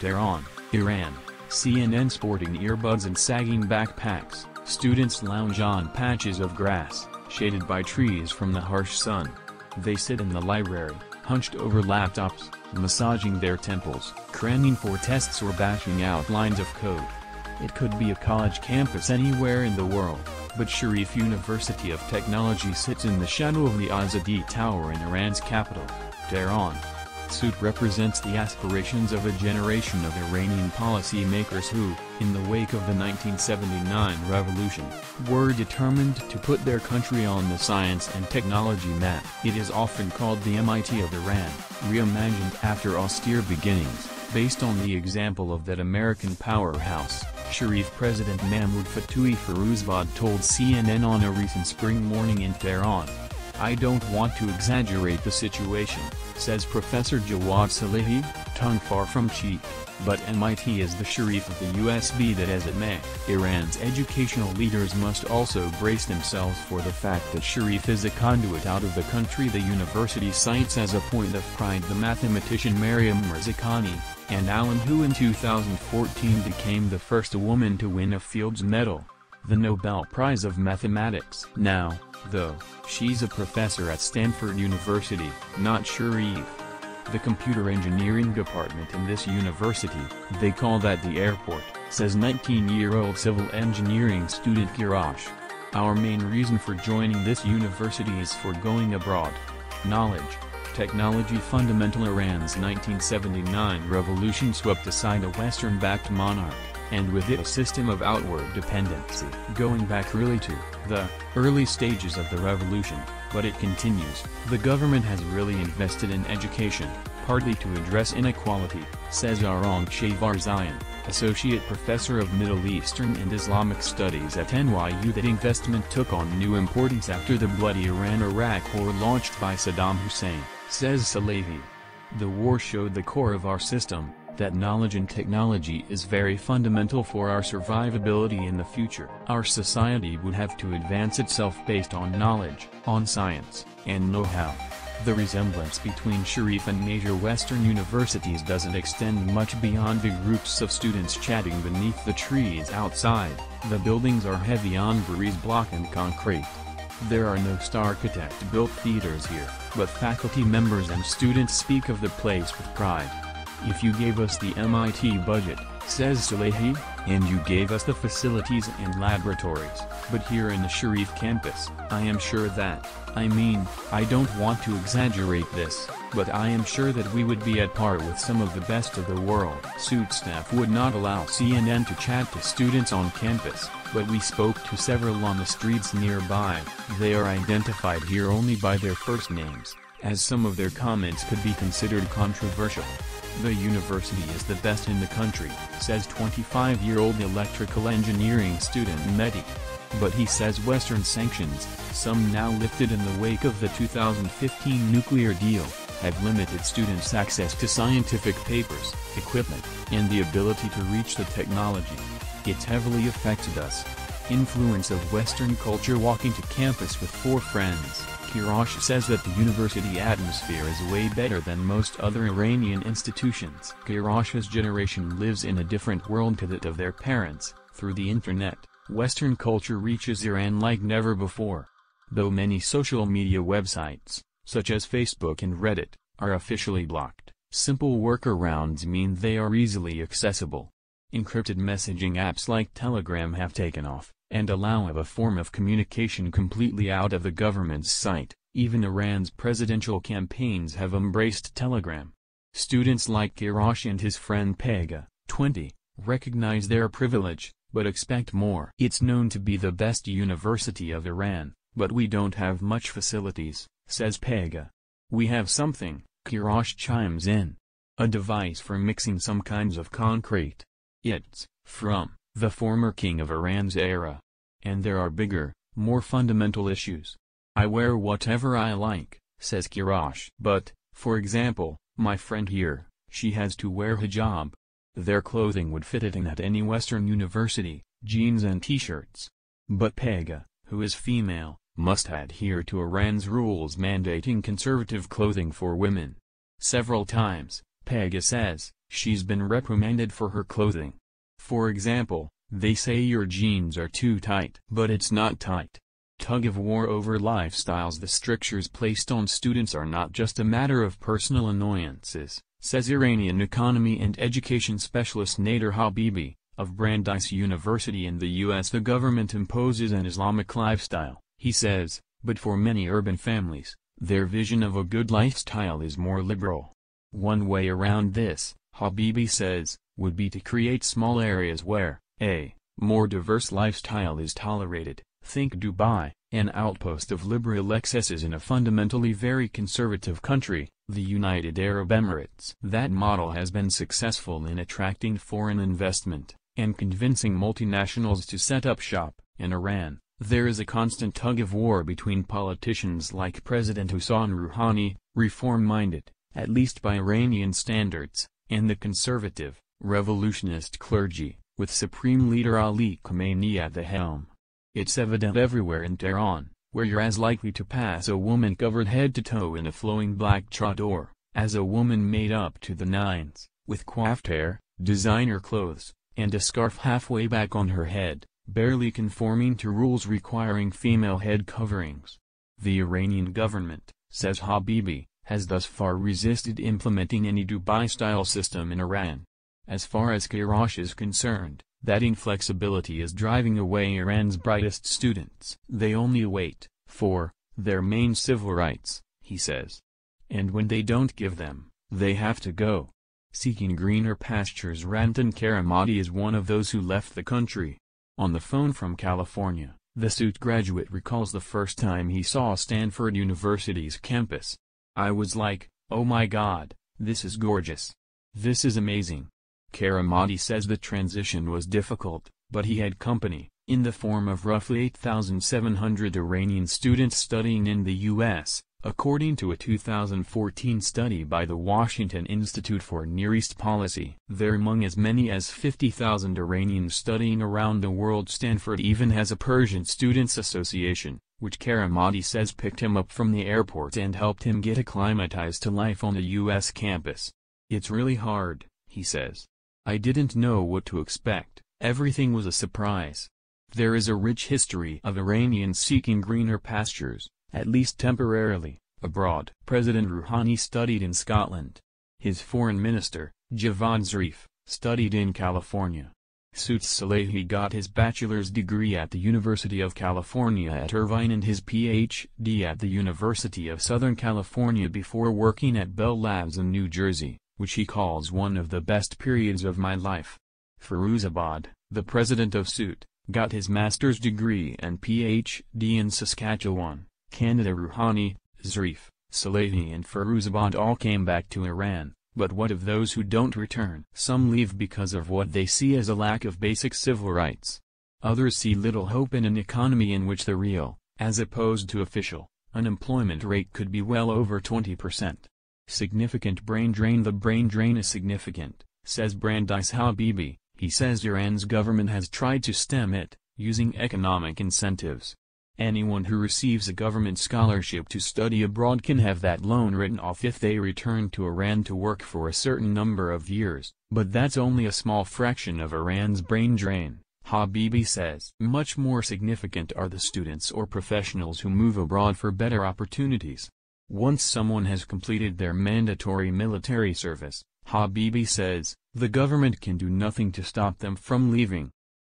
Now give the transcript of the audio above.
Tehran, Iran, CNN sporting earbuds and sagging backpacks, students lounge on patches of grass, shaded by trees from the harsh sun. They sit in the library, hunched over laptops, massaging their temples, cramming for tests or bashing out lines of code. It could be a college campus anywhere in the world, but Sharif University of Technology sits in the shadow of the Azadi Tower in Iran's capital, Tehran. Suit represents the aspirations of a generation of Iranian policymakers who, in the wake of the 1979 revolution, were determined to put their country on the science and technology map. It is often called the MIT of Iran, reimagined after austere beginnings, based on the example of that American powerhouse. Sharif President Mahmoud Fotuhi Firuzabad told CNN on a recent spring morning in Tehran. I don't want to exaggerate the situation, says Professor Jawad Salehi, tongue far from cheap, but MIT is the Sharif of the USB that as it may. Iran's educational leaders must also brace themselves for the fact that Sharif is a conduit out of the country the university cites as a point of pride the mathematician Maryam Mirzakhani, and Allen who in 2014 became the first woman to win a Fields Medal, the Nobel Prize of Mathematics. Now, though, she's a professor at Stanford University, not Sharif. The computer engineering department in this university, they call that the airport, says 19-year-old civil engineering student Kirash. Our main reason for joining this university is for going abroad. Knowledge. Technology fundamental Iran's 1979 revolution swept aside a Western-backed monarch, and with it a system of outward dependency. Going back really to the early stages of the revolution, but it continues. The government has really invested in education, partly to address inequality, says Arang Keshavarzian, associate professor of Middle Eastern and Islamic Studies at NYU that investment took on new importance after the bloody Iran-Iraq war launched by Saddam Hussein, says Salehi. The war showed the core of our system, that knowledge and technology is very fundamental for our survivability in the future. Our society would have to advance itself based on knowledge, on science, and know-how. The resemblance between Sharif and major Western universities doesn't extend much beyond the groups of students chatting beneath the trees outside. The buildings are heavy on breeze block and concrete. There are no star architect-built theaters here, but faculty members and students speak of the place with pride. If you gave us the MIT budget, says Salehi, and you gave us the facilities and laboratories, but here in the Sharif campus, I am sure that, I mean, I don't want to exaggerate this, but I am sure that we would be at par with some of the best of the world. Suit staff would not allow CNN to chat to students on campus, but we spoke to several on the streets nearby, they are identified here only by their first names, as some of their comments could be considered controversial. The university is the best in the country, says 25-year-old electrical engineering student Mehdi. But he says Western sanctions, some now lifted in the wake of the 2015 nuclear deal, have limited students' access to scientific papers, equipment, and the ability to reach the technology. It's heavily affected us. Influence of Western culture walking to campus with four friends. Kirash says that the university atmosphere is way better than most other Iranian institutions. Kirash's generation lives in a different world to that of their parents. Through the internet, Western culture reaches Iran like never before. Though many social media websites, such as Facebook and Reddit, are officially blocked, simple workarounds mean they are easily accessible. Encrypted messaging apps like Telegram have taken off and allow of a form of communication completely out of the government's sight. Even Iran's presidential campaigns have embraced Telegram. Students like Kirash and his friend Pega, 20, recognize their privilege, but expect more. It's known to be the best university of Iran, but we don't have much facilities, says Pega. We have something, Kirash chimes in. A device for mixing some kinds of concrete. It's, from, the former king of Iran's era. And there are bigger, more fundamental issues. I wear whatever I like, says Kirash. But, for example, my friend here, she has to wear hijab. Their clothing would fit it in at any Western university, jeans and t-shirts. But Pega, who is female, must adhere to Iran's rules mandating conservative clothing for women. Several times, Pega says, she's been reprimanded for her clothing. For example, they say your jeans are too tight. But it's not tight. Tug of war over lifestyles The strictures placed on students are not just a matter of personal annoyances, says Iranian economy and education specialist Nader Habibi, of Brandeis University in the U.S. The government imposes an Islamic lifestyle, he says, but for many urban families, their vision of a good lifestyle is more liberal. One way around this, Habibi says, would be to create small areas where, a more diverse lifestyle is tolerated. Think Dubai, an outpost of liberal excesses in a fundamentally very conservative country, the United Arab Emirates. That model has been successful in attracting foreign investment, and convincing multinationals to set up shop. In Iran, there is a constant tug-of-war between politicians like President Hassan Rouhani, reform-minded, at least by Iranian standards, and the conservative, revolutionist clergy, with Supreme Leader Ali Khamenei at the helm. It's evident everywhere in Tehran, where you're as likely to pass a woman covered head to toe in a flowing black chador, as a woman made up to the nines, with coiffed hair, designer clothes, and a scarf halfway back on her head, barely conforming to rules requiring female head coverings. The Iranian government, says Habibi, has thus far resisted implementing any Dubai-style system in Iran. As far as Karash is concerned, that inflexibility is driving away Iran's brightest students. They only wait, for, their main civil rights, he says. And when they don't give them, they have to go. Seeking greener pastures Rantan Karamadi is one of those who left the country. On the phone from California, the SUIT graduate recalls the first time he saw Stanford University's campus. I was like, oh my god, this is gorgeous. This is amazing. Karamadi says the transition was difficult, but he had company, in the form of roughly 8,700 Iranian students studying in the U.S., according to a 2014 study by the Washington Institute for Near East Policy. There among as many as 50,000 Iranians studying around the world Stanford even has a Persian Students Association, which Karamadi says picked him up from the airport and helped him get acclimatized to life on a U.S. campus. It's really hard, he says. I didn't know what to expect, everything was a surprise. There is a rich history of Iranians seeking greener pastures, at least temporarily, abroad. President Rouhani studied in Scotland. His foreign minister, Javad Zarif, studied in California. Suits Salehi got his bachelor's degree at the University of California at Irvine and his Ph.D. at the University of Southern California before working at Bell Labs in New Jersey, which he calls one of the best periods of my life. Firuzabad, the president of SUIT, got his master's degree and Ph.D. in Saskatchewan. Canada Rouhani, Zarif, Salehi and Firuzabad all came back to Iran, but what of those who don't return? Some leave because of what they see as a lack of basic civil rights. Others see little hope in an economy in which the real, as opposed to official, unemployment rate could be well over 20%. Significant brain drain The brain drain is significant, says Brandeis Habibi, he says Iran's government has tried to stem it, using economic incentives. Anyone who receives a government scholarship to study abroad can have that loan written off if they return to Iran to work for a certain number of years, but that's only a small fraction of Iran's brain drain, Habibi says. Much more significant are the students or professionals who move abroad for better opportunities. Once someone has completed their mandatory military service, Habibi says, the government can do nothing to stop them from leaving.